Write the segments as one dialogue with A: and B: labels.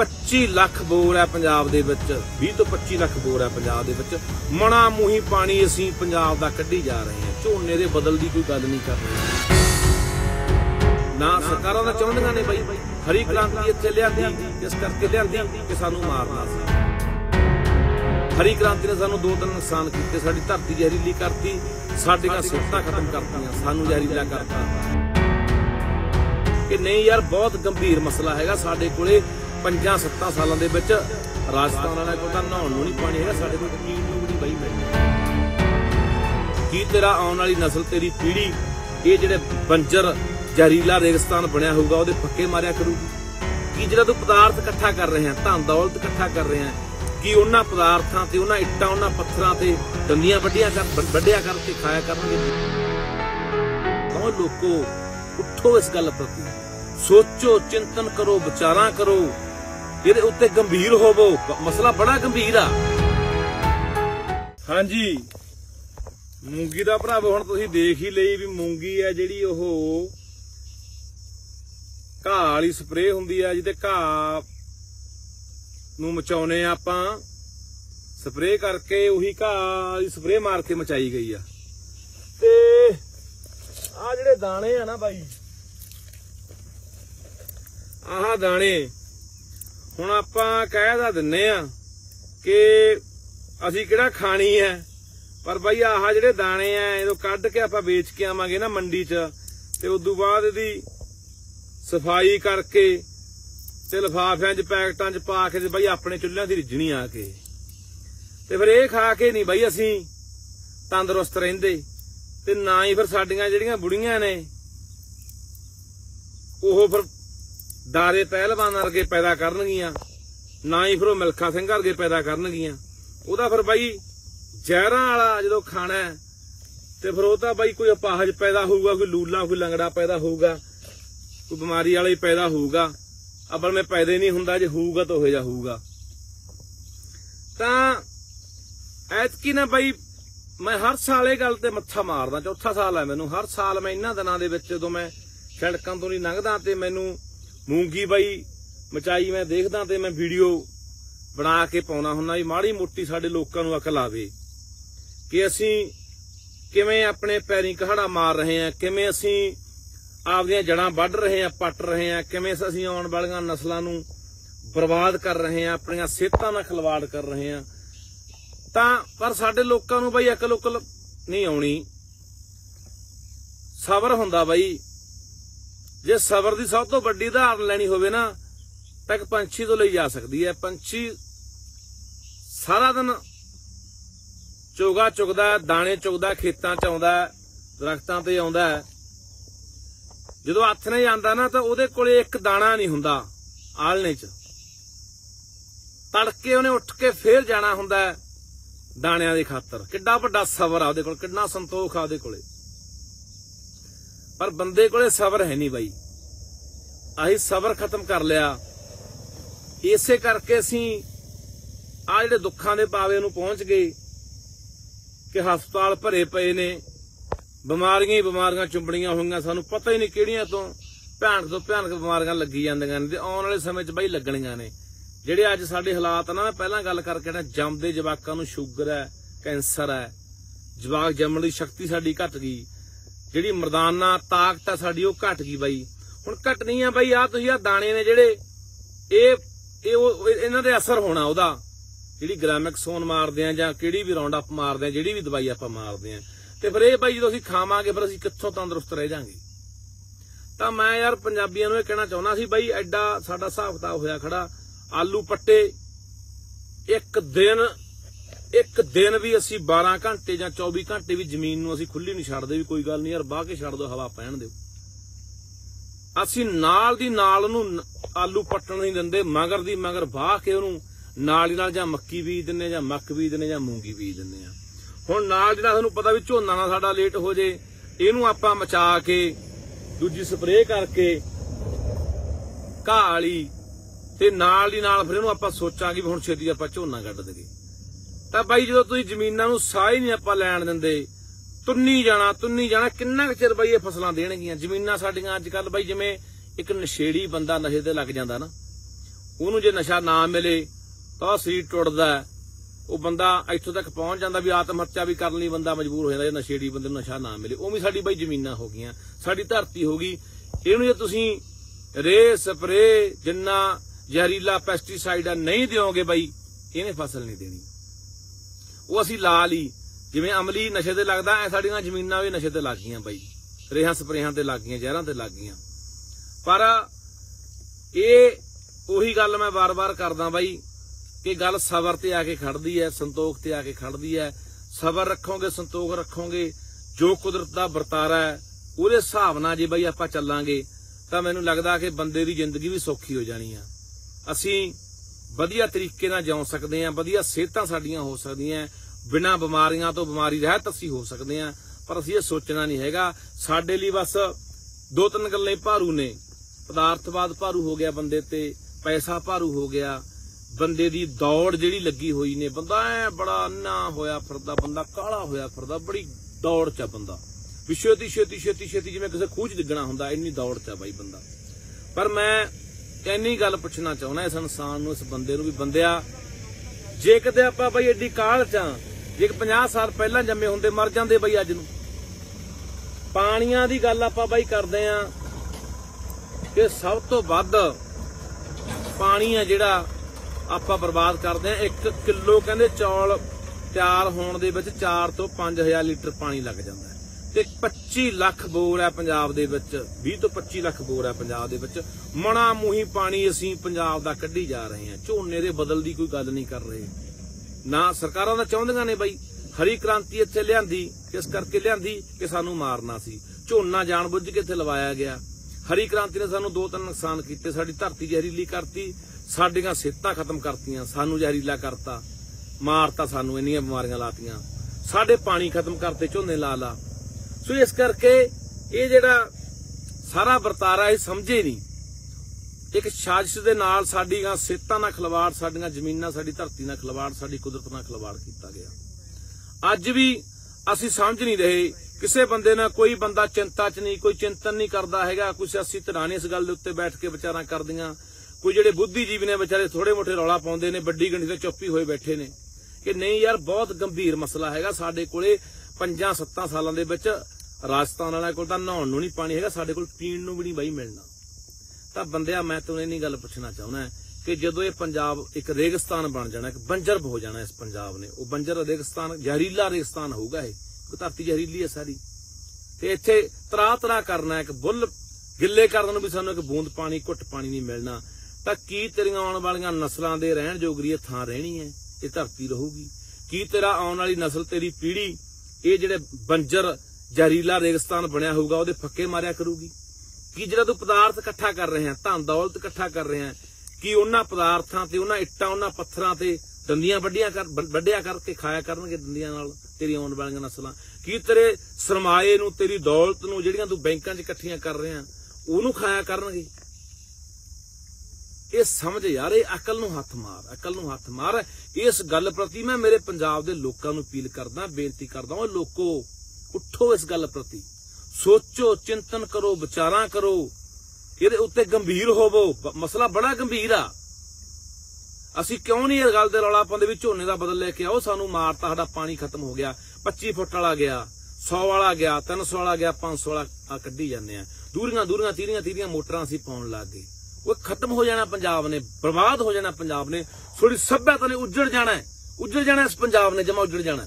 A: 25 lakh bore ਹੈ ਪੰਜਾਬ ਦੇ ਵਿੱਚ 20 ਤੋਂ 25 ਲੱਖ ਬੋਰ ਹੈ ਪੰਜਾਬ ਦੇ ਵਿੱਚ। ਮਣਾ ਮੂੰਹੀ ਪਾਣੀ ਅਸੀਂ ਪੰਜਾਬ ਦਾ ਕੱਢੀ ਜਾ ਰਹੇ ਹਾਂ। ਝੋਨੇ ਦੇ ਬਦਲ ਦੀ ਕੋਈ ਗੱਲ ਨਹੀਂ ਕਰ ਰਹੇ। ਨਾ ਸਰਕਾਰਾਂ ਦਾ ਚਾਹੁੰਦੀਆਂ ਨੇ ਬਾਈ। ਹਰੀ ਕ੍ਰਾਂਤੀ ਇੱਥੇ ਲਿਆਂਦੀ ਇਸ ਕਰਕੇ ਲਿਆਂਦੀ ਕਿ ਸਾਨੂੰ ਮਾਰਨਾ ਸੀ। ਹਰੀ ਕ੍ਰਾਂਤੀ ਨੇ ਸਾਨੂੰ ਦੋ ਤਿੰਨ ਨੁਕਸਾਨ ਕੀਤੇ। ਸਾਡੀ ਧਰਤੀ ਜ਼ਹਿਰੀਲੀ ਕਰਤੀ ਸਾਡੀਆਂ ਸਿਹਤਾਂ ਖਤਮ ਕਰਤੀਆਂ, ਸਾਨੂੰ ਜ਼ਹਿਰੀਲਾ ਕਰਤਾ। ਕਿ ਨਹੀਂ ਯਾਰ, ਬਹੁਤ ਗੰਭੀਰ ਮਸਲਾ ਹੈਗਾ ਸਾਡੇ ਕੋਲੇ। 5-7 ਸਾਲਾਂ ਦੇ ਵਿੱਚ ਰਾਜਸਥਾਨ ਵਾਲਾ ਕੋਲ ਤਾਂ ਨਹਾਉਣ ਨੂੰ ਨਹੀਂ ਪਾਣੀ ਹੈਗਾ, ਸਾਡੇ ਕੋਲ ਪੀਣ ਨੂੰ ਨਹੀਂ ਬਾਈ ਮਿਲਦਾ ਕੀ ਤੇਰਾ ਆਉਣ ਵਾਲੀ ਨਸਲ, ਤੇਰੀ ਪੀੜ੍ਹੀ, ਇਹ ਜਿਹੜੇ ਬੰਜਰ ਜ਼ਹਿਰੀਲਾ ਰੇਗਿਸਤਾਨ ਬਣਿਆ ਹੋਊਗਾ, ਉਹਦੇ ਪੱਕੇ ਮਾਰਿਆ ਕਰੂਗੀ ਕੀ ਜਿਹੜਾ ਤੂੰ ਪਦਾਰਥ ਇਕੱਠਾ ਕਰ ਰਿਹਾ ਧਨ ਦੌਲਤ ਇਕੱਠਾ ਕਰ ਰਹੇ ਆ, ਕੀ ਉਹਨਾਂ ਪਦਾਰਥਾਂ ਤੇ, ਉਹਨਾਂ ਇੱਟਾਂ, ਉਹਨਾਂ ਪੱਥਰਾਂ ਤੇ ਦੰਦੀਆਂ ਵੱਡੀਆਂ ਕਰ ਵੱਡਿਆ ਕਰਕੇ ਖਾਇਆ ਕਰਨਗੇ? ਕਹੋ ਲੋਕੋ ਉੱਠੋ ਇਸ ਗੱਲ ਪ੍ਰਤੀ? ਸੋਚੋ, ਚਿੰਤਨ ਕਰੋ, ਵਿਚਾਰਾਂ ਕਰੋ। ਇਹਦੇ ਉੱਤੇ ਗੰਭੀਰ ਹੋਵੋ। ਮਸਲਾ ਬੜਾ ਗੰਭੀਰ ਆ। ਹਾਂਜੀ। ਮੂੰਗੀ ਦਾ ਭਰਾਵੋ, ਹੁਣ ਤੁਸੀਂ ਦੇਖ ਹੀ ਲਈ ਵੀ ਮੂੰਗੀ ਹੈ ਜਿਹੜੀ ਉਹ ਘਾਹ ਵਾਲੀ ਸਪਰੇਅ ਹੁੰਦੀ ਆ ਜਿਹਦੇ ਘਾਹ ਨੂੰ ਮਚਾਉਨੇ ਆ ਆਪਾਂ। ਸਪਰੇਅ ਕਰਕੇ ਉਹੀ ਘਾਹ ਵਾਲੀ ਸਪਰੇਅ ਮਾਰ ਕੇ ਮਚਾਈ ਗਈ ਆ। ਤੇ ਆ ਜਿਹੜੇ ਦਾਣੇ ਆ ਨਾ ਬਾਈ, ਆਹ ਦਾਣੇ ਹੁਣ ਆਪਾਂ ਕਹਿ ਦਾ ਦਿੰਨੇ ਆ ਕਿ ਅਸੀਂ ਕਿਹੜਾ ਖਾਣੀ ਐ ਪਰ ਬਾਈ ਆਹ ਜਿਹੜੇ ਦਾਣੇ ਆ ਇਹਦੋਂ ਕੱਢ ਕੇ ਆਪਾਂ ਵੇਚ ਕੇ ਆਵਾਂਗੇ ਨਾ ਮੰਡੀ 'ਚ, ਤੇ ਉਸ ਤੋਂ ਬਾਅਦ ਇਹਦੀ ਸਫ਼ਾਈ ਕਰਕੇ ਤੇ ਲਿਫਾਫਿਆਂ 'ਚ, ਪੈਕਟਾਂ 'ਚ ਪਾ ਕੇ ਤੇ ਬਾਈ ਆਪਣੇ ਚੁੱਲ੍ਹਿਆਂ ਦੀ ਰਿੱਝਣੀ ਆ ਕੇ। ਤੇ ਫਿਰ ਇਹ ਖਾ ਕੇ ਨਹੀਂ ਬਈ ਅਸੀਂ ਤੰਦਰੁਸਤ ਰਹਿੰਦੇ, ਤੇ ਨਾ ਹੀ ਫਿਰ ਸਾਡੀਆਂ ਜਿਹੜੀਆਂ ਬੁੜੀਆਂ ਨੇ, ਉਹ ਫਿਰ ਦਾਰੇ ਪਹਿਲਵਾਨ ਵਰਗੇ ਪੈਦਾ ਕਰਨਗੀਆਂ, ਨਾ ਹੀ ਫਿਰ ਉਹ ਮਿਲਖਾ ਸਿੰਘ ਵਰਗੇ ਪੈਦਾ ਕਰਨਗੀਆਂ। ਉਹਦਾ ਫਿਰ ਬਾਈ ਜ਼ਹਿਰਾਂ ਵਾਲਾ ਜਦੋਂ ਖਾਣਾ ਤੇ ਫਿਰ ਉਹ ਤਾਂ ਬਾਈ ਕੋਈ ਅਪਾਹਜ ਪੈਦਾ ਹੋਊਗਾ, ਕੋਈ ਲੂਲਾ, ਕੋਈ ਲੰਗੜਾ ਪੈਦਾ ਹੋਊਗਾ, ਕੋਈ ਬਿਮਾਰੀ ਵਾਲਾ ਹੀ ਪੈਦਾ ਹੋਊਗਾ। ਅਬਲ ਮੈਂ ਪੈਦਾ ਹੀ ਨਹੀਂ ਹੁੰਦਾ, ਜੇ ਹੋਊਗਾ ਤਾਂ ਉਹ ਜਾ ਹੋਊਗਾ। ਤਾਂ ਐਤਕੀ ਨਾ ਬਾਈ ਮੈਂ ਹਰ ਸਾਲ ਇਹ ਗੱਲ ਤੇ ਮੱਥਾ ਮਾਰਦਾ, ਚੌਥਾ ਸਾਲ ਹੈ ਮੈਨੂੰ। ਹਰ ਸਾਲ ਮੈਂ ਇਹਨਾਂ ਦਿਨਾਂ ਦੇ ਵਿੱਚ ਜਦੋਂ ਮੈਂ ਸੜਕਾਂ ਤੋਂ ਨਹੀਂ ਲੰਘਦਾ ਤੇ ਮੈਨੂੰ ਮੂੰਗੀ ਬਾਈ, ਮਚਾਈ ਮੈਂ ਦੇਖਦਾ ਤੇ ਮੈਂ ਵੀਡੀਓ ਬਣਾ ਕੇ ਪਾਉਣਾ ਹੁੰਦਾ ਵੀ ਮਾੜੀ ਮੋਟੀ ਸਾਡੇ ਲੋਕਾਂ ਨੂੰ ਅਕਲ ਆਵੇ ਕਿ ਅਸੀਂ ਕਿਵੇਂ ਆਪਣੇ ਪੈਰੀ ਕਹੜਾ ਮਾਰ ਰਹੇ ਹਾਂ, ਕਿਵੇਂ ਅਸੀਂ ਆਪਦੀਆਂ ਜੜਾਂ ਵੱਢ ਰਹੇ ਹਾਂ, ਪੱਟ ਰਹੇ ਹਾਂ, ਕਿਵੇਂ ਅਸੀਂ ਆਉਣ ਵਾਲੀਆਂ ਨਸਲਾਂ ਨੂੰ ਬਰਬਾਦ ਕਰ ਰਹੇ ਹਾਂ, ਆਪਣੀਆਂ ਸਿਹਤਾਂ ਨਾਲ ਖਿਲਵਾੜ ਕਰ ਰਹੇ ਹਾਂ। ਤਾਂ ਪਰ ਸਾਡੇ ਲੋਕਾਂ ਨੂੰ ਬਈ ਅਕਲ ਉਕਲ ਨਹੀਂ ਆਉਣੀ। ਸਬਰ ਹੁੰਦਾ ਬਈ। ਜੇ ਸਬਰ ਦੀ ਸਭ ਤੋਂ ਵੱਡੀ ਉਦਾਹਰਨ ਲੈਣੀ ਹੋਵੇ ਨਾ, ਤਾਂ ਇੱਕ ਪੰਛੀ ਤੋਂ ਲਈ ਜਾ ਸਕਦੀ ਹੈ। ਪੰਛੀ ਸਾਰਾ ਦਿਨ ਚੋਗਾ ਚੁਗਦਾ ਦਾਣੇ ਚੁਗਦਾ ਖੇਤਾਂ ਚ ਆਉਂਦਾ ਦਰਖਤਾਂ ਤੇ ਆਉਂਦਾ ਹੈ। ਜਦੋਂ ਹੱਥ ਨਹੀਂ ਜਾਂਦਾ ਨਾ, ਤਾਂ ਉਹਦੇ ਕੋਲੇ ਇੱਕ ਦਾਣਾ ਨਹੀਂ ਹੁੰਦਾ ਆਲਣੇ ਚ। ਤੜਕੇ ਉਹਨੇ ਉੱਠ ਕੇ ਫੇਰ ਜਾਣਾ ਹੁੰਦਾ ਦਾਣਿਆਂ ਦੀ ਖਾਤਰ। ਕਿੱਡਾ ਵੱਡਾ ਸਬਰ ਆ ਉਹਦੇ ਕੋਲ, ਕਿੰਨਾ ਸੰਤੋਖ ਆ ਉਹਦੇ ਕੋਲੇ। ਪਰ ਬੰਦੇ ਕੋਲੇ ਸਬਰ ਹੈ ਨਹੀਂ ਬਾਈ। ਅਸੀਂ ਸਬਰ ਖਤਮ ਕਰ ਲਿਆ। ਇਸੇ ਕਰਕੇ ਅਸੀਂ ਆ ਜਿਹੜੇ ਦੁੱਖਾਂ ਦੇ ਪਾਵੇ ਨੂੰ ਪਹੁੰਚ ਗਏ ਕਿ ਹਸਪਤਾਲ ਭਰੇ ਪਏ ਨੇ। ਬਿਮਾਰੀਆਂ ਹੀ ਬਿਮਾਰੀਆਂ ਚੁੰਬੜੀਆਂ ਹੋਈਆਂ, ਸਾਨੂੰ ਪਤਾ ਹੀ ਨਹੀਂ ਕਿਹੜੀਆਂ ਤੋਂ ਭਿਆਨਕ ਤੋਂ ਭਿਆਨਕ ਬਿਮਾਰੀਆਂ ਲੱਗੀ ਜਾਂਦੀਆਂ ਨੇ ਤੇ ਆਉਣ ਵਾਲੇ ਸਮੇਂ 'ਚ ਬਈ ਲੱਗਣੀਆਂ ਨੇ। ਜਿਹੜੇ ਅੱਜ ਸਾਡੇ ਹਾਲਾਤ ਨਾ, ਮੈਂ ਪਹਿਲਾਂ ਗੱਲ ਕਰਕੇ ਨਾ ਜੰਮਦੇ ਜਵਾਕਾਂ ਨੂੰ ਸ਼ੂਗਰ ਹੈ, ਕੈਂਸਰ ਹੈ, ਜਵਾਕ ਜੰਮਣ ਦੀ ਸ਼ਕਤੀ ਸਾਡੀ ਘਟ ਗਈ। ਜਿਹੜੀ ਮਰਦਾਨਾ ਤਾਕਤ ਆ ਸਾਡੀ, ਉਹ ਘਟ ਗਈ ਬਾਈ। ਹੁਣ ਘਟਣੀ ਆ ਬਾਈ ਆ ਤੁਸੀਂ ਆ ਦਾਣੇ ਨੇ ਜਿਹੜੇ, ਇਹ ਇਹ ਇਹਨਾਂ ਦੇ ਅਸਰ ਹੋਣਾ ਉਹਦਾ। ਜਿਹੜੀ ਗ੍ਰਾਮੈਕਸੋਨ ਮਾਰਦੇ ਆ ਜਾਂ ਕਿਹੜੀ ਵੀ ਰਾਉਂਡ ਅਪ ਮਾਰਦੇ ਆ, ਜਿਹੜੀ ਵੀ ਦਵਾਈ ਆਪਾਂ ਮਾਰਦੇ ਆ। ਤੇ ਫਿਰ ਇਹ ਬਾਈ ਜਦੋਂ ਅਸੀਂ ਖਾਵਾਂਗੇ, ਫਿਰ ਅਸੀਂ ਕਿੱਥੋਂ ਤੰਦਰੁਸਤ ਰਹਿ ਜਾਾਂਗੇ? ਤਾਂ ਮੈਂ ਯਾਰ ਪੰਜਾਬੀਆਂ ਨੂੰ ਇਹ ਕਹਿਣਾ ਚਾਹੁੰਦਾ ਸੀ, ਬਾਈ ਐਡਾ ਸਾਡਾ ਹਿਸਾਬ ਕਿਤਾਬ ਹੋਇਆ ਖੜਾ। ਆਲੂ ਪੱਟੇ, ਇੱਕ ਦਿਨ ਇੱਕ ਦਿਨ ਵੀ ਅਸੀਂ 12 ਘੰਟੇ ਜਾਂ 24 ਘੰਟੇ ਵੀ ਜ਼ਮੀਨ ਨੂੰ ਅਸੀਂ ਖੁੱਲੀ ਨਹੀਂ ਛੱਡਦੇ ਵੀ ਕੋਈ ਗੱਲ ਨਹੀਂ ਯਾਰ ਬਾਹ ਕੇ ਛੱਡ ਦਿਓ, ਹਵਾ ਪੈਣ ਦਿਓ। ਅਸੀਂ ਨਾਲ ਦੀ ਨਾਲ ਉਹਨੂੰ ਆਲੂ ਪੱਟਣ ਨਹੀਂ ਦਿੰਦੇ, ਮਗਰ ਦੀ ਮਗਰ ਬਾਹ ਕੇ ਉਹਨੂੰ ਨਾਲ ਦੀ ਨਾਲ ਜਾਂ ਮੱਕੀ ਬੀਜ ਦਿੰਨੇ ਜਾਂ ਮੱਕ ਬੀਜ ਦਿੰਨੇ ਜਾਂ ਮੂੰਗੀ ਬੀਜ ਦਿੰਨੇ ਆ ਹੁਣ ਨਾਲ ਜਿਹੜਾ ਤੁਹਾਨੂੰ ਪਤਾ ਵੀ ਝੋਨਾ ਨਾ ਸਾਡਾ ਲੇਟ ਹੋ ਜੇ, ਇਹਨੂੰ ਆਪਾਂ ਮਚਾ ਕੇ, ਦੂਜੀ ਸਪਰੇਅ ਕਰਕੇ, ਘਾਹ ਵਾਲੀ ਤੇ ਨਾਲ ਦੀ ਨਾਲ ਫਿਰ ਇਹਨੂੰ ਆਪਾਂ ਸੋਚਾਂਗੇ ਵੀ ਹੁਣ ਛੇਤੀ ਆਪਾਂ ਝੋਨਾ ਕੱਢ ਦਈਏ। ਤਾਂ ਬਾਈ ਜਦੋਂ ਤੁਸੀਂ ਜ਼ਮੀਨਾਂ ਨੂੰ ਸਾਹ ਹੀ ਨਹੀਂ ਆਪਾਂ ਲੈਣ ਦਿੰਦੇ, ਤੁੰਨੀ ਜਾਣਾ ਤੁੰਨੀ ਜਾਣਾ, ਕਿੰਨਾ ਕੁ ਚਿਰ ਬਾਈ ਇਹ ਫਸਲਾਂ ਦੇਣਗੀਆਂ? ਜ਼ਮੀਨਾਂ ਸਾਡੀਆਂ ਅੱਜ ਕੱਲ ਬਾਈ ਜਿਵੇਂ ਇੱਕ ਨਸ਼ੇੜੀ ਬੰਦਾ ਨਸ਼ੇ ਤੇ ਲੱਗ ਜਾਂਦਾ ਨਾ, ਉਹਨੂੰ ਜੇ ਨਸ਼ਾ ਨਾ ਮਿਲੇ ਤਾਂ ਉਹ ਸਰੀਰ ਟੁੱਟਦਾ ਉਹ ਬੰਦਾ ਇੱਥੋਂ ਤੱਕ ਪਹੁੰਚ ਜਾਂਦਾ ਵੀ ਆਤਮ ਹੱਤਿਆ ਵੀ ਕਰਨ ਲਈ ਬੰਦਾ ਮਜਬੂਰ ਹੋ ਜਾਂਦਾ, ਜੇ ਨਸ਼ੇੜੀ ਬੰਦੇ ਨੂੰ ਨਸ਼ਾ ਨਾ ਮਿਲੇ। ਉਹ ਵੀ ਸਾਡੀ ਬਾਈ ਜ਼ਮੀਨਾਂ ਹੋ ਗਈਆਂ, ਸਾਡੀ ਧਰਤੀ ਹੋ ਗਈ। ਇਹਨੂੰ ਜੇ ਤੁਸੀਂ ਰੇ, ਸਪਰੇ ਜਿੰਨਾ ਜ਼ਹਿਰੀਲਾ ਪੈਸਟੀਸਾਈਡ ਨਹੀਂ ਦਿਓਗੇ ਬਾਈ, ਇਹਨੇ ਫਸਲ ਨਹੀਂ ਦੇਣੀ। ਉਹ ਅਸੀਂ ਲਾ ਲਈ। ਜਿਵੇਂ ਅਮਲੀ ਨਸ਼ੇ ਤੇ ਲੱਗਦਾ, ਐ ਸਾਡੀਆਂ ਜ਼ਮੀਨਾਂ ਵੀ ਨਸ਼ੇ ਤੇ ਲੱਗ ਗਈਆਂ ਬਈ। ਰੇਹਾਂ ਸਪਰੇਹਾਂ ਤੇ ਲੱਗ ਗਈਆਂ ਜ਼ਹਿਰਾਂ ਤੇ ਲੱਗ ਗਈਆਂ ਪਰ ਇਹ ਉਹੀ ਗੱਲ ਮੈਂ ਵਾਰ-ਵਾਰ ਕਰਦਾ ਬਾਈ, ਕਿ ਗੱਲ ਸਬਰ ਤੇ ਆ ਕੇ ਖੜਦੀ ਹੈ ਸੰਤੋਖ ਤੇ ਆ ਕੇ ਖੜਦੀ ਹੈ ਸਬਰ ਰੱਖੋਗੇ, ਸੰਤੋਖ ਰੱਖੋਗੇ, ਜੋ ਕੁਦਰਤ ਦਾ ਵਰਤਾਰਾ ਹੈ ਉਹਦੇ ਹਿਸਾਬ ਨਾਲ ਜੇ ਬਾਈ ਆਪਾਂ ਚੱਲਾਂਗੇ, ਤਾਂ ਮੈਨੂੰ ਲੱਗਦਾ ਕਿ ਬੰਦੇ ਦੀ ਜ਼ਿੰਦਗੀ ਵੀ ਸੌਖੀ ਹੋ ਜਾਣੀ ਆ। ਅਸੀਂ ਵਧੀਆ ਤਰੀਕੇ ਨਾਲ ਜਿਉ ਸਕਦੇ ਹਾਂ, ਵਧੀਆ ਸਿਹਤਾਂ ਸਾਡੀਆਂ ਹੋ ਸਕਦੀਆਂ, ਬਿਨਾਂ ਬਿਮਾਰੀਆਂ ਤੋਂ ਬਿਮਾਰੀ ਰਹਿਤ ਅਸੀਂ ਹੋ ਸਕਦੇ ਹਾਂ, ਪਰ ਅਸੀਂ ਇਹ ਸੋਚਣਾ ਨਹੀਂ ਹੈਗਾ। ਸਾਡੇ ਲਈ ਬਸ ਦੋ ਤਿੰਨ ਗੱਲਾਂ ਭਾਰੂ ਨੇ। ਪਦਾਰਥਵਾਦ ਭਾਰੂ ਹੋ ਗਿਆ ਬੰਦੇ ਤੇ, ਪੈਸਾ ਭਾਰੂ ਹੋ ਗਿਆ। ਬੰਦੇ ਦੀ ਦੌੜ ਜਿਹੜੀ ਲੱਗੀ ਹੋਈ ਨੇ, ਬੰਦਾ ਐ ਬੜਾ ਅੰਨਾ ਹੋਇਆ ਫਿਰਦਾ, ਬੰਦਾ ਕਾਲਾ ਹੋਇਆ ਫਿਰਦਾ, ਬੜੀ ਦੌੜ ਚ ਬੰਦਾ। ਵੀ ਛੇਤੀ ਛੇਤੀ ਛੇਤੀ ਛੇਤੀ ਜਿਵੇਂ ਕਿਸੇ ਖੂਹ ਡਿੱਗਣਾ ਹੁੰਦਾ, ਇੰਨੀ ਦੌੜ ਚ ਬਾਈ ਬੰਦਾ। ਪਰ ਮੈਂ ਇੰਨੀ ਗੱਲ ਪੁੱਛਣਾ ਚਾਹੁੰਦਾ ਇਸ ਇਨਸਾਨ ਨੂੰ ਇਸ ਬੰਦੇ ਨੂੰ ਵੀ ਬੰਦਿਆ। ਜੇ ਕਿਤੇ ਆਪਾਂ ਬਈ ਐਡੀ ਕਾਲ ਚ ਆਂ, ਜੇ 50 ਸਾਲ ਪਹਿਲਾਂ ਜੰਮੇ ਹੁੰਦੇ ਮਰ ਜਾਂਦੇ ਬਈ ਅੱਜ ਨੂੰ। ਪਾਣੀਆਂ ਦੀ ਗੱਲ ਆਪਾਂ ਬਾਈ ਕਰਦੇ ਆਂ ਕਿ ਸਭ ਤੋਂ ਵੱਧ ਪਾਣੀ ਆ ਜਿਹੜਾ ਆਪਾਂ ਬਰਬਾਦ ਕਰਦੇ ਆ। 1 ਕਿਲੋ ਕਹਿੰਦੇ ਚੌਲ ਤਿਆਰ ਹੋਣ ਦੇ ਵਿੱਚ 4 ਤੋਂ 5000 ਲੀਟਰ ਪਾਣੀ ਲੱਗ ਜਾਂਦਾ ਤੇ 25 ਲੱਖ ਬੋਰ ਹੈ ਪੰਜਾਬ ਦੇ ਵਿੱਚ 20 ਤੋਂ 25 ਲੱਖ ਬੋਰ ਹੈ ਪੰਜਾਬ ਦੇ ਵਿੱਚ। ਮਣਾ ਮੂਹੀ ਪਾਣੀ ਅਸੀਂ ਪੰਜਾਬ ਦਾ ਕੱਢੀ ਜਾ ਰਹੇ ਹਾਂ। ਝੋਨੇ ਦੇ ਬਦਲ ਦੀ ਕੋਈ ਗੱਲ ਨਹੀਂ ਕਰ ਰਹੇ। ਨਾ ਸਰਕਾਰਾਂ ਦਾ ਚਾਹੁੰਦੀਆਂ ਨੇ ਬਾਈ, ਹਰੀ ਕ੍ਰਾਂਤੀ ਇੱਥੇ ਲਿਆਂਦੀ, ਕਿਸ ਕਰਕੇ ਲਿਆਂਦੀ? ਕਿ ਸਾਨੂੰ ਮਾਰਨਾ ਸੀ। ਝੋਨਾ ਜਾਣਬੁੱਝ ਕੇ ਇੱਥੇ ਲਵਾਇਆ ਗਿਆ। ਹਰੀ ਕ੍ਰਾਂਤੀ ਨੇ ਸਾਨੂੰ ਦੋ ਤਿੰਨ ਨੁਕਸਾਨ ਕੀਤੇ। ਸਾਡੀ ਧਰਤੀ ਜ਼ਹਿਰੀਲੀ ਕਰਤੀ। ਸਾਡੀਆਂ ਸਿਹਤਾਂ ਖਤਮ ਕਰਤੀਆਂ। ਸਾਨੂੰ ਜ਼ਹਿਰੀਲਾ ਕਰਤਾ। ਮਾਰਤਾ ਸਾਨੂੰ ਇੰਨੀਆਂ ਬਿਮਾਰੀਆਂ ਲਾਤੀਆਂ। ਸਾਡੇ ਪਾਣੀ ਖਤਮ ਕਰਤੇ, ਝੋਨੇ ਲਾ ਲਾ। ਸੋ ਇਸ ਕਰਕੇ ਇਹ ਜਿਹੜਾ ਸਾਰਾ ਵਰਤਾਰਾ ਇਹ ਸਮਝੇ ਨਹੀਂ। ਇੱਕ ਸਾਜ਼ਿਸ਼ ਦੇ ਨਾਲ ਸਾਡੀਆਂ ਸਿਹਤਾਂ ਨਾਲ ਖਿਲਵਾੜ, ਸਾਡੀਆਂ ਜ਼ਮੀਨਾਂ, ਸਾਡੀ ਧਰਤੀ ਨਾਲ ਖਿਲਵਾੜ, ਸਾਡੀ ਕੁਦਰਤ ਨਾਲ ਖਿਲਵਾੜ ਕੀਤਾ ਗਿਆ। ਅੱਜ ਵੀ ਅਸੀਂ ਸਮਝ ਨਹੀਂ ਰਹੇ, ਕਿਸੇ ਬੰਦੇ ਨਾਲ ਕੋਈ ਬੰਦਾ ਚਿੰਤਾ 'ਚ ਨਹੀਂ, ਕੋਈ ਚਿੰਤਨ ਨਹੀਂ ਕਰਦਾ ਹੈਗਾ, ਕੋਈ ਸਿਆਸੀ ਧਿਰਾਣੇ ਇਸ ਗੱਲ ਦੇ ਉੱਤੇ ਬੈਠ ਕੇ ਵਿਚਾਰਾਂ ਕਰਦੀਆਂ। ਕੋਈ ਜਿਹੜੇ ਬੁੱਧੀਜੀਵੀ ਨੇ ਵਿਚਾਰੇ ਥੋੜੇ ਮੋਟੇ ਰੌਲਾ ਪਾਉਂਦੇ ਨੇ, ਵੱਡੀ ਗਿਣਤੀ ਤੇ ਚੁੱਪੀ ਹੋਏ ਬੈਠੇ ਨੇ। ਕਿ ਨਹੀਂ ਯਾਰ, ਬਹੁਤ ਗੰਭੀਰ ਮਸਲਾ ਹੈਗਾ ਸਾਡੇ ਕੋਲੇ 5-7 ਸਾਲਾਂ ਦੇ ਵਿੱਚ ਰਾਜਸਥਾਨ ਵਾਲਿਆਂ ਕੋਲ ਤਾਂ ਨਹਾਉਣ ਨੂੰ ਨਹੀਂ ਪਾਣੀ ਹੈਗਾ, ਸਾਡੇ ਕੋਲ ਪੀਣ ਨੂੰ ਵੀ ਨਹੀਂ ਬਾਈ ਮਿਲਣਾ। ਤਾਂ ਬੰਦਿਆ, ਮੈਂ ਤੁਹਾਨੂੰ ਇੰਨੀ ਗੱਲ ਪੁੱਛਣਾ ਚਾਹੁੰਦਾ ਕਿ ਜਦੋਂ ਇਹ ਪੰਜਾਬ ਇੱਕ ਰੇਗਿਸਤਾਨ ਬਣ ਜਾਣਾ, ਇੱਕ ਬੰਜਰ ਹੋ ਜਾਣਾ ਇਸ ਪੰਜਾਬ ਨੇ, ਉਹ ਬੰਜਰ ਰੇਗਿਸਤਾਨ, ਜ਼ਹਿਰੀਲਾ ਰੇਗਿਸਤਾਨ ਹੋਊਗਾ ਇਹ ਧਰਤੀ ਜ਼ਹਿਰੀਲੀ ਹੈ ਸਾਰੀ। ਤੇ ਇੱਥੇ ਤਰਾ ਤਰਾ ਕਰਨਾ, ਇੱਕ ਬੁੱਲ ਗਿੱਲੇ ਕਰਨ ਨੂੰ ਵੀ ਸਾਨੂੰ ਇੱਕ ਬੂੰਦ ਪਾਣੀ, ਘੁੱਟ ਪਾਣੀ ਨਹੀਂ ਮਿਲਣਾ। ਤਾਂ ਕੀ ਤੇਰੀਆਂ ਆਉਣ ਵਾਲੀਆਂ ਨਸਲਾਂ ਦੇ ਰਹਿਣ ਜੋਗਰੀ ਇਹ ਥਾਂ ਰਹਿਣੀ ਹੈ, ਇਹ ਧਰਤੀ ਰਹੂਗੀ। ਕੀ ਤੇਰਾ ਆਉਣ ਵਾਲੀ ਨਸਲ, ਤੇਰੀ ਪੀੜ੍ਹੀ, ਇਹ ਜਿਹੜੇ ਬੰਜਰ ਜ਼ਹਿਰੀਲਾ ਰੇਗਿਸਤਾਨ ਬਣਿਆ ਹੋਊਗਾ, ਉਹਦੇ ਫੱਕੇ ਮਾਰਿਆ ਕਰੂਗੀ? ਕਿ ਜਿਹੜਾ ਤੂੰ ਪਦਾਰਥ ਇਕੱਠਾ ਕਰ ਰਹੇ ਹੈ ਧਨ ਦੌਲਤ ਇਕੱਠਾ ਕਰ ਰਹੇ ਕਿ ਕੀ ਉਹਨਾਂ ਪਦਾਰਥਾਂ ਤੇ, ਉਹਨਾਂ ਇੱਟਾਂ, ਉਹਨਾਂ ਪੱਥਰਾਂ ਤੇ ਦੰਦੀਆਂ ਵੱਡੀਆਂ ਕਰ ਵੱਡਿਆ ਕਰਕੇ ਖਾਇਆ ਕਰਨਗੇ ਦੰਦੀਆਂ ਨਾਲ ਤੇਰੀ ਆਉਣ ਵਾਲੀਆਂ ਨਸਲਾਂ। ਕੀ ਤੇਰੇ ਸਰਮਾਏ ਨੂੰ, ਤੇਰੀ ਦੌਲਤ ਨੂੰ ਜਿਹੜੀਆਂ ਤੂੰ ਬੈਂਕਾਂ 'ਚ ਇਕੱਠੀਆਂ ਕਰ ਰਿਹਾ ਉਹਨੂੰ ਖਾਇਆ ਕਰਨਗੇ? ਇਹ ਸਮਝ ਯਾਰ, ਇਹ ਅਕਲ ਨੂੰ ਹੱਥ ਮਾਰ, ਅਕਲ ਨੂੰ ਹੱਥ ਮਾਰ। ਇਸ ਗੱਲ ਪ੍ਰਤੀ ਮੈਂ ਮੇਰੇ ਪੰਜਾਬ ਦੇ ਲੋਕਾਂ ਨੂੰ ਅਪੀਲ ਕਰਦਾ, ਬੇਨਤੀ ਕਰਦਾ ਉਹ ਲੋਕੋ, ਉੱਠੋ ਇਸ ਗੱਲ ਪ੍ਰਤੀ। ਸੋਚੋ, ਚਿੰਤਨ ਕਰੋ, ਵਿਚਾਰਾਂ ਕਰੋ, ਇਹਦੇ ਉੱਤੇ ਗੰਭੀਰ ਹੋਵੋ। ਮਸਲਾ ਬੜਾ ਗੰਭੀਰ ਆ। ਅਸੀਂ ਕਿਉਂ ਨਹੀਂ ਇਸ ਗੱਲ ਦੇ ਰੌਲਾ ਪਾਉਂਦੇ ਵੀ ਝੋਨੇ ਦਾ ਬਦਲ ਲੈ ਕੇ ਆਓ, ਸਾਨੂੰ ਮਾਰਤਾ ਸਾਡਾ ਪਾਣੀ ਖਤਮ ਹੋ ਗਿਆ। 25 ਫੁੱਟ ਵਾਲਾ ਗਿਆ 100 ਵਾਲਾ ਗਿਆ 300 ਵਾਲਾ ਗਿਆ 500 ਵਾਲਾ ਕੱਢੀ ਜਾਂਦੇ ਆ। ਦੂਰੀਆਂ ਦੂਰੀਆਂ, ਤੀਰੀਆਂ ਤੀਰੀਆਂ ਮੋਟਰਾਂ ਅਸੀਂ ਪਾਉਣ ਲੱਗ ਗਏ। ਉਹ ਖਤਮ ਹੋ ਜਾਣਾ ਪੰਜਾਬ ਨੇ, ਬਰਬਾਦ ਹੋ ਜਾਣਾ ਪੰਜਾਬ ਨੇ ਥੋੜੀ ਸੱਭਿਆਤਾ ਨੇ ਉੱਜੜ ਜਾਣਾ ਹੈ। ਉੱਜੜ ਜਾਣਾ ਇਸ ਪੰਜਾਬ ਨੇ, ਜਮਾ ਉੱਜੜ ਜਾਣਾ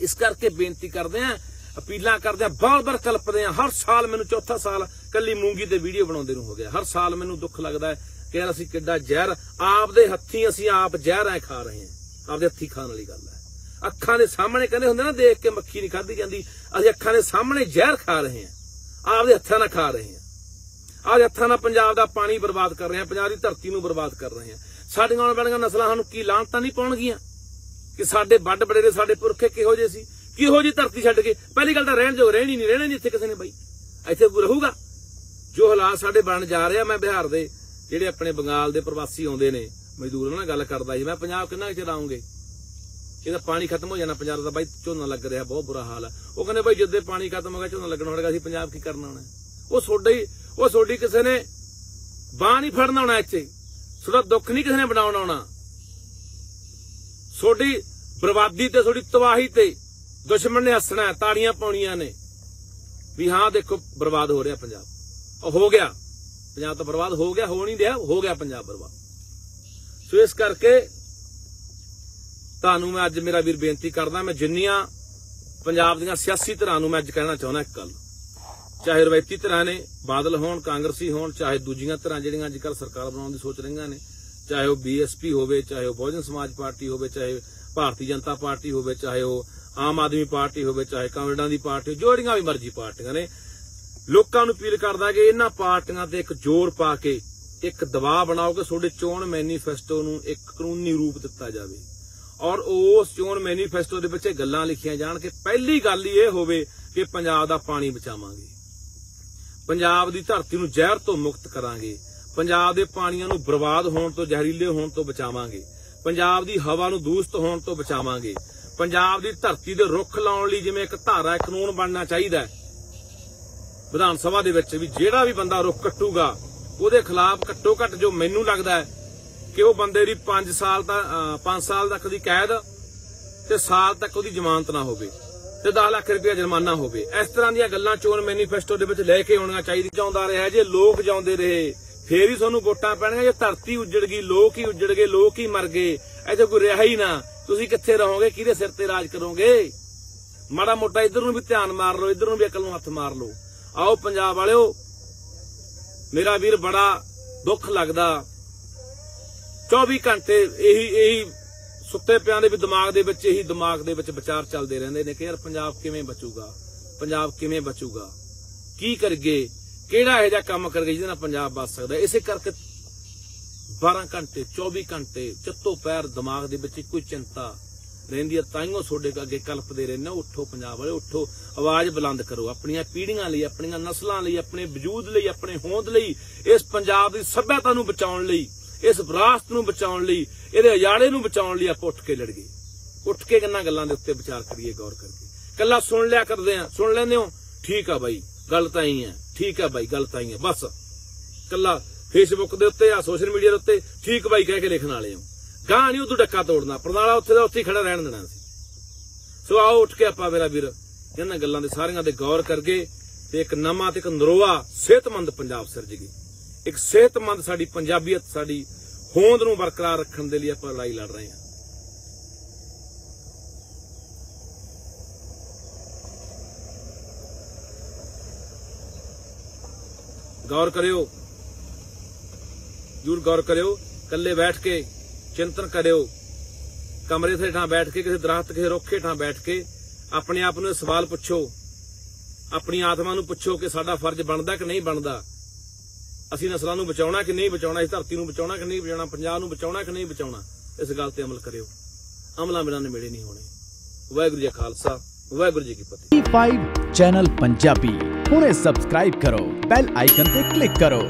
A: ਇਸ ਕਰਕੇ ਬੇਨਤੀ ਕਰਦੇ ਆਂ ਅਪੀਲਾਂ ਕਰਦੇ ਆਂ ਬਾਰ-ਬਾਰ ਕਲਪਦੇ ਆਂ, ਹਰ ਸਾਲ ਮੈਨੂੰ ਚੌਥਾ ਸਾਲ ਕੱਲੀ ਮੂੰਗੀ ਤੇ ਵੀਡੀਓ ਬਣਾਉਂਦੇ ਨੂੰ ਹੋ ਗਿਆ। ਹਰ ਸਾਲ ਮੈਨੂੰ ਦੁੱਖ ਲੱਗਦਾ ਹੈ ਕਿ ਯਾਰ ਅਸੀਂ ਕਿੱਡਾ ਜ਼ਹਿਰ, ਆਪਦੇ ਹੱਥੀਂ ਅਸੀਂ ਆਪ ਜ਼ਹਿਰ ਐ ਖਾ ਰਹੇ ਹਾਂ। ਆਪਦੇ ਹੱਥੀਂ ਖਾਣ ਵਾਲੀ ਗੱਲ ਹੈ। ਅੱਖਾਂ ਦੇ ਸਾਹਮਣੇ ਕਹਿੰਦੇ ਹੁੰਦੇ ਨਾ, ਦੇਖ ਕੇ ਮੱਖੀ ਨਹੀਂ ਖਾਧੀ ਜਾਂਦੀ। ਅਸੀਂ ਅੱਖਾਂ ਦੇ ਸਾਹਮਣੇ ਜ਼ਹਿਰ ਖਾ ਰਹੇ ਹਾਂ। ਆਪਦੇ ਹੱਥਾਂ ਨਾਲ ਖਾ ਰਹੇ ਹਾਂ। ਆਹ ਹੱਥਾਂ ਨਾਲ ਪੰਜਾਬ ਦਾ ਪਾਣੀ ਬਰਬਾਦ ਕਰ ਰਹੇ ਹਾਂ, ਪੰਜਾਬ ਦੀ ਧਰਤੀ ਨੂੰ ਬਰਬਾਦ ਕਰ ਰਹੇ ਹਾਂ। ਸਾਡੀਆਂ ਆਉਣ ਵਾਲੀਆਂ ਨਸਲਾਂ ਸਾਨੂੰ ਕੀ ਲਾਂਤਾਂ ਨਹੀਂ ਪਾਉਣਗੀਆਂ? ਕਿ ਸਾਡੇ ਵੱਡ ਬੜੇਰੇ ਸਾਡੇ ਪੁਰਖੇ ਕਿਹੋ ਜਿਹੇ ਸੀ? ਕਿਹੋ ਜਿਹੀ ਧਰਤੀ ਛੱਡ ਕੇ? ਪਹਿਲੀ ਗੱਲ ਤਾਂ ਰਹਿਣ ਜੋ ਰਹਿਣੀ ਨਹੀਂ, ਰਹਿਣਾ ਨਹੀਂ ਇੱਥੇ ਕਿਸੇ ਨੇ ਬਾਈ। ਇੱਥੇ ਰਹੂਗਾ। ਜੋ ਹਾਲਾਤ ਸਾਡੇ ਬਣ ਜਾ ਰਹੇ ਮੈਂ ਬਿਹਾਰ ਦੇ, ਜਿਹੜੇ ਆਪਣੇ ਬੰਗਾਲ ਦੇ ਪ੍ਰਵਾਸੀ ਆਉਂਦੇ ਨੇ, ਮਜ਼ਦੂਰ ਉਹਨਾਂ ਨਾਲ ਗੱਲ ਕਰਦਾ ਜੀ। ਮੈਂ ਪੰਜਾਬ ਕਿੰਨਾ ਕੁ ਚਿਰ ਆਉਂਗੇ? ਇਹਦਾ ਪਾਣੀ ਖਤਮ ਹੋ ਜਾਣਾ ਪੰਜਾਬ ਦਾ। ਬਾਈ, ਝੋਨਾ ਲੱਗ ਰਿਹਾ, ਬਹੁਤ ਬੁਰਾ ਹਾਲ ਹੈ ਉਹ ਕਹਿੰਦੇ ਬਾਈ, ਜਦੋਂ ਪਾਣੀ ਖਤਮ ਹੋ ਗਿਆ, ਝੋਨਾ ਲੱਗਣ ਹੋਣਾ ਅਸੀਂ ਪੰਜਾਬ ਕੀ ਕਰਨਾ ਹੋਣਾ? ਉਹ ਸੋਡਾ ਹੀ ਉਹ ਸੋਡੀ ਕਿਸੇ ਨੇ ਬਾਹ ਨਹੀਂ ਫੜਨਾ ਹੋਣਾ ਇੱਥੇ। ਤੁਹਾਡਾ ਦੁੱਖ ਨਹੀਂ ਕਿਸੇ ਨੇ ਬਣਾਉਣਾ ਆਉਣਾ ਤੁਹਾਡੀ ਬਰਬਾਦੀ ਤੇ ਤੁਹਾਡੀ ਤਬਾਹੀ ਤੇ ਦੁਸ਼ਮਣ ਨੇ ਹੱਸਣਾ, ਤਾੜੀਆਂ ਪਾਉਣੀਆਂ ਨੇ। ਵੀ ਹਾਂ, ਦੇਖੋ, ਬਰਬਾਦ ਹੋ ਰਿਹਾ ਪੰਜਾਬ। ਉਹ ਹੋ ਗਿਆ। ਪੰਜਾਬ ਤਾਂ ਬਰਬਾਦ ਹੋ ਗਿਆ, ਹੋ ਨਹੀਂ ਰਿਹਾ, ਹੋ ਗਿਆ ਪੰਜਾਬ ਬਰਬਾਦ। ਸੋ ਇਸ ਕਰਕੇ ਤੁਹਾਨੂੰ ਮੈਂ ਅੱਜ ਮੇਰਾ ਵੀਰ ਬੇਨਤੀ ਕਰਦਾ, ਮੈਂ ਜਿੰਨੀਆਂ ਪੰਜਾਬ ਦੀਆਂ ਸਿਆਸੀ ਧਿਰਾਂ ਨੂੰ ਮੈਂ ਅੱਜ ਕਹਿਣਾ ਚਾਹੁੰਦਾ ਇੱਕ ਗੱਲ। ਚਾਹੇ ਰਵਾਇਤੀ ਧਿਰਾਂ ਨੇ, ਬਾਦਲ ਹੋਣ, ਕਾਂਗਰਸੀ ਹੋਣ, ਚਾਹੇ ਦੂਜੀਆਂ ਧਿਰਾਂ ਜਿਹੜੀਆਂ ਅੱਜ ਕੱਲ੍ਹ ਸਰਕਾਰ ਬਣਾਉਣ ਦੀ ਸੋਚ ਰਹੀਆਂ ਨੇ, ਚਾਹੇ ਉਹ ਬੀਐਸਪੀ ਹੋਵੇ, ਚਾਹੇ ਉਹ ਬਹੁਜਨ ਸਮਾਜ ਪਾਰਟੀ ਹੋਵੇ, ਚਾਹੇ ਭਾਰਤੀ ਜਨਤਾ ਪਾਰਟੀ ਹੋਵੇ, ਚਾਹੇ ਉਹ ਆਮ ਆਦਮੀ ਪਾਰਟੀ ਹੋਵੇ ਚਾਹੇ ਕਾਂਗਰਸਾਂ ਦੀ ਪਾਰਟੀ ਹੋਵੇ, ਜਿਹੜੀਆਂ ਵੀ ਮਰਜ਼ੀ ਪਾਰਟੀਆਂ ਨੇ ਲੋਕਾਂ ਨੂੰ ਅਪੀਲ ਕਰਦਾ ਕਿ ਇਹਨਾਂ ਪਾਰਟੀਆਂ ਤੇ ਇੱਕ ਜ਼ੋਰ ਪਾ ਕੇ ਇੱਕ ਦਬਾਅ ਬਣਾਓ ਕਿ ਤੁਹਾਡੇ ਚੋਣ ਮੈਨੀਫੈਸਟੋ ਨੂੰ ਇੱਕ ਕਾਨੂੰਨੀ ਰੂਪ ਦਿੱਤਾ ਜਾਵੇ। ਔਰ ਉਸ ਚੋਣ ਮੈਨੀਫੈਸਟੋ ਦੇ ਵਿੱਚ ਇਹ ਗੱਲਾਂ ਲਿਖੀਆਂ ਜਾਣ ਕਿ ਪਹਿਲੀ ਗੱਲ ਹੀ ਇਹ ਹੋਵੇ ਕਿ ਪੰਜਾਬ ਦਾ ਪਾਣੀ ਬਚਾਵਾਂਗੇ। ਪੰਜਾਬ ਦੀ ਧਰਤੀ ਨੂੰ ਜ਼ਹਿਰ ਤੋਂ ਮੁਕਤ ਕਰਾਂਗੇ। ਪੰਜਾਬ ਦੇ ਪਾਣੀਆਂ ਨੂੰ ਬਰਬਾਦ ਹੋਣ ਤੋਂ ਜ਼ਹਿਰੀਲੇ ਹੋਣ ਤੋਂ ਬਚਾਵਾਂਗੇ। ਪੰਜਾਬ ਦੀ ਹਵਾ ਨੂੰ ਦੂਸ਼ਿਤ ਹੋਣ ਤੋਂ ਬਚਾਵਾਂਗੇ। ਪੰਜਾਬ ਦੀ ਧਰਤੀ ਦੇ ਰੁੱਖ ਲਾਉਣ ਲਈ ਜਿਵੇਂ ਇੱਕ ਧਾਰਾ ਕਾਨੂੰਨ ਬਣਨਾ ਚਾਹੀਦਾ ਹੈ। ਵਿਧਾਨ ਸਭਾ ਦੇ ਵਿੱਚ ਵੀ ਜਿਹੜਾ ਵੀ ਬੰਦਾ ਰੁੱਖ ਕੱਟੂਗਾ, ਉਹਦੇ ਖਿਲਾਫ ਘੱਟੋ ਘੱਟ ਜੋ ਮੈਨੂੰ ਲੱਗਦਾ ਹੈ ਕਿ ਉਹ ਬੰਦੇ ਦੀ 5 ਸਾਲ ਤਾਂ 5 ਸਾਲ ਤੱਕ ਦੀ ਕੈਦ ਤੇ ਸਾਲ ਤੱਕ ਉਹਦੀ ਜ਼ਮਾਨਤ ਨਾ ਹੋਵੇ ਤੇ 10 ਲੱਖ ਰੁਪਏ ਜੁਰਮਾਨਾ ਹੋਵੇ। ਇਸ ਤਰ੍ਹਾਂ ਦੀਆਂ ਗੱਲਾਂ ਚੋਣ ਮੈਨੀਫੈਸਟੋ ਦੇ ਵਿੱਚ ਲੈ ਕੇ ਆਉਣੀਆਂ ਚਾਹੀਦੀ ਚਾਹੁੰਦਾ ਰਿਹਾ ਜੇ ਲੋਕ ਜਾਉਂਦੇ ਰਹੇ, ਫੇਰ ਹੀ ਤੁਹਾਨੂੰ ਵੋਟਾਂ ਪੈਣਗੀਆਂ। ਜੇ ਧਰਤੀ ਉੱਜੜ ਗਈ, ਲੋਕ ਹੀ ਉੱਜੜ ਗਏ, ਲੋਕ ਹੀ ਮਰ ਗਏ, ਇੱਥੇ ਕੋਈ ਰਿਹਾ ਹੀ ਨਾ। ਤੁਸੀਂ ਕਿੱਥੇ ਰਹੋਗੇ? ਕਿਹਦੇ ਸਿਰ ਤੇ ਰਾਜ ਕਰੋਗੇ? ਮਾੜਾ ਮੋਟਾ ਇਧਰ ਨੂੰ ਵੀ ਧਿਆਨ ਮਾਰ ਲਓ, ਇਧਰ ਨੂੰ ਵੀ ਅਕਲ ਨੂੰ ਹੱਥ ਮਾਰ ਲਓ। ਆਓ ਪੰਜਾਬ ਵਾਲਿਓ, ਮੇਰਾ ਵੀਰ ਬੜਾ ਦੁੱਖ ਲੱਗਦਾ। 24 ਘੰਟੇ ਇਹੀ ਇਹੀ ਸੁੱਤੇ ਪਿਆਂ ਦੇ ਵੀ ਦਿਮਾਗ ਦੇ ਵਿੱਚ, ਇਹੀ ਦਿਮਾਗ ਦੇ ਵਿੱਚ ਵਿਚਾਰ ਚੱਲਦੇ ਰਹਿੰਦੇ ਨੇ ਕਿ ਯਾਰ ਪੰਜਾਬ ਕਿਵੇਂ ਬਚੂਗਾ? ਪੰਜਾਬ ਕਿਵੇਂ ਬਚੂਗਾ? ਕੀ ਕਰਗੇ ਕਿਹੜਾ ਇਹੋ ਜਿਹਾ ਕੰਮ ਕਰਗੇ ਜਿਹਦੇ ਨਾਲ ਪੰਜਾਬ ਬਚ ਸਕਦਾ? ਇਸੇ ਕਰਕੇ 12 ਘੰਟੇ 24 ਘੰਟੇ, ਚੱਤੋ ਪੈਰ ਦਿਮਾਗ ਦੇ ਵਿੱਚ ਕੋਈ ਚਿੰਤਾ ਰਹਿੰਦੀ ਹੈ ਤਾਈਓ ਤੁਹਾਡੇ ਅੱਗੇ ਕਲਪਦੇ ਰਹਿੰਦੇ ਉੱਠੋ ਪੰਜਾਬ ਵਾਲੇ, ਉੱਠੋ, ਆਵਾਜ਼ ਬੁਲੰਦ ਕਰੋ, ਆਪਣੀਆਂ ਪੀੜ੍ਹੀਆਂ ਲਈ, ਆਪਣੀਆਂ ਨਸਲਾਂ ਲਈ, ਆਪਣੇ ਵਜੂਦ ਲਈ, ਆਪਣੇ ਹੋਂਦ ਲਈ, ਇਸ ਪੰਜਾਬ ਦੀ ਸੱਭਿਅਤਾ ਨੂੰ ਬਚਾਉਣ ਲਈ, ਇਸ ਵਿਰਾਸਤ ਨੂੰ ਬਚਾਉਣ ਲਈ, ਇਹਦੇ ਅਜਾੜੇ ਨੂੰ ਬਚਾਉਣ ਲਈ ਆਪਾਂ ਉੱਠ ਕੇ ਲੜੀਏ ਉੱਠ ਕੇ ਕਿੰਨਾ ਗੱਲਾਂ ਦੇ ਉੱਤੇ ਵਿਚਾਰ ਕਰੀਏ, ਗੌਰ ਕਰਕੇ ਕੱਲਾ ਸੁਣ ਲਿਆ ਕਰਦੇ ਆ, ਸੁਣ ਲੈਂਦੇ ਹੋ, ਠੀਕ ਆ ਬਾਈ, ਗੱਲ ਤਾਂ ਹੀ ਹੈ ਠੀਕ ਆ ਬਾਈ, ਗੱਲ ਤਾਂ ਹੀ ਹੈ ਬਸ। ਕੱਲਾ ਫੇਸਬੁੱਕ ਦੇ ਉੱਤੇ ਆ ਸੋਸ਼ਲ ਮੀਡੀਆ ਦੇ ਉੱਤੇ ਠੀਕ ਬਾਈ ਕਹਿ ਕੇ ਲਿਖਣ ਵਾਲੇ ਹੋ। ਗਾਂ ਨਹੀਂ ਉਦੋਂ ਡੱਕਾ ਤੋੜਨਾ। ਪ੍ਰਣਾਲਾ ਉੱਥੇ ਦਾ ਉੱਥੇ ਖੜਾ ਰਹਿਣ ਦੇਣਾ ਸੀ। ਸੋ ਆਓ ਉੱਠ ਕੇ ਆਪਾਂ ਮੇਰਾ ਵੀਰ, ਇਹਨਾਂ ਗੱਲਾਂ ਦੇ ਸਾਰੀਆਂ ਦੇ ਗੌਰ ਕਰਗੇ ਤੇ ਇੱਕ ਨਵਾਂ ਤੇ ਇੱਕ ਨਰੋਆ ਸਿਹਤਮੰਦ ਪੰਜਾਬ ਸਿਰਜੀਏ। ਇੱਕ ਸਿਹਤਮੰਦ ਸਾਡੀ ਪੰਜਾਬੀਅਤ, ਸਾਡੀ ਹੋਂਦ ਨੂੰ ਬਰਕਰਾਰ ਰੱਖਣ ਦੇ ਲਈ ਆਪਾਂ ਲੜਾਈ ਲੜ ਰਹੇ ਹਾਂ। ਗੌਰ ਕਰਿਓ ਜਰੂਰ ਗੌਰ ਕਰਿਓ, ਇਕੱਲੇ ਬੈਠ ਕੇ ਚਿੰਤਨ ਕਰਿਓ। ਕਮਰੇ ਤੇ ਠਾਂ ਬੈਠ ਕੇ, ਕਿਸੇ ਦਰਖਤ, ਕਿਸੇ ਰੁੱਖੇ ਠਾਂ ਬੈਠ ਕੇ ਆਪਣੇ ਆਪ ਨੂੰ ਸਵਾਲ ਪੁੱਛੋ। ਆਪਣੀ ਆਤਮਾ ਨੂੰ ਪੁੱਛੋ ਕਿ ਸਾਡਾ ਫਰਜ਼ ਬਣਦਾ ਕਿ ਨਹੀਂ ਬਣਦਾ। ਅਸੀਂ ਨਸਲਾਂ ਨੂੰ ਬਚਾਉਣਾ ਕਿ ਨਹੀਂ ਬਚਾਉਣਾ, ਇਸ ਧਰਤੀ ਨੂੰ ਬਚਾਉਣਾ ਕਿ ਨਹੀਂ ਬਚਾਉਣਾ, ਪੰਜਾਬ ਨੂੰ ਬਚਾਉਣਾ ਕਿ ਨਹੀਂ ਬਚਾਉਣਾ, ਇਸ ਗੱਲ ਤੇ ਅਮਲ ਕਰਿਓ। ਅਮਲਾਂ ਬਿਨਾਂ ਨਿਬੇੜੇ ਨਹੀਂ ਹੋਣੇ। ਵਾਹਿਗੁਰੂ ਜੀ ਖਾਲਸਾ, ਵਾਹਿਗੁਰੂ ਜੀ ਕੀ ਫਤਿਹ।
B: P5 ਚੈਨਲ ਪੰਜਾਬੀ ਹੁਣੇ ਸਬਸਕ੍ਰਾਈਬ ਕਰੋ ਬੈਲ ਆਈਕਨ ਤੇ ਕਲਿੱਕ ਕਰੋ।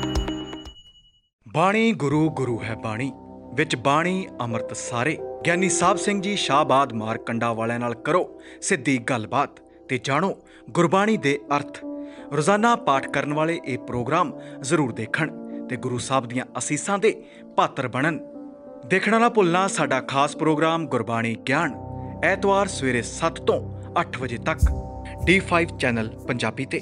C: ਬਾਣੀ ਗੁਰੂ ਗੁਰੂ ਹੈ ਬਾਣੀ, ਵਿੱਚ ਬਾਣੀ ਅੰਮ੍ਰਿਤ ਸਾਰੇ। ਗਿਆਨੀ ਸਾਹਿਬ ਸਿੰਘ ਜੀ ਸ਼ਾਹਬਾਦ ਮਾਰਕੰਡਾ ਵਾਲਿਆਂ ਨਾਲ ਕਰੋ ਸਿੱਧੀ ਗੱਲਬਾਤ ਤੇ ਜਾਣੋ ਗੁਰਬਾਣੀ ਦੇ ਅਰਥ। ਰੋਜ਼ਾਨਾ ਪਾਠ ਕਰਨ ਵਾਲੇ ਇਹ ਪ੍ਰੋਗਰਾਮ ਜ਼ਰੂਰ ਦੇਖਣ ਤੇ ਗੁਰੂ ਸਾਹਿਬ ਦੀਆਂ ਅਸੀਸਾਂ ਦੇ ਪਾਤਰ ਬਣਨ। ਦੇਖਣਾ ਨਾ ਭੁੱਲਣਾ ਸਾਡਾ ਖਾਸ ਪ੍ਰੋਗਰਾਮ ਗੁਰਬਾਣੀ ਗਿਆਨ, ਐਤਵਾਰ ਸਵੇਰੇ 7 ਤੋਂ 8 ਵਜੇ ਤੱਕ। D5 ਚੈਨਲ ਪੰਜਾਬੀ ਤੇ।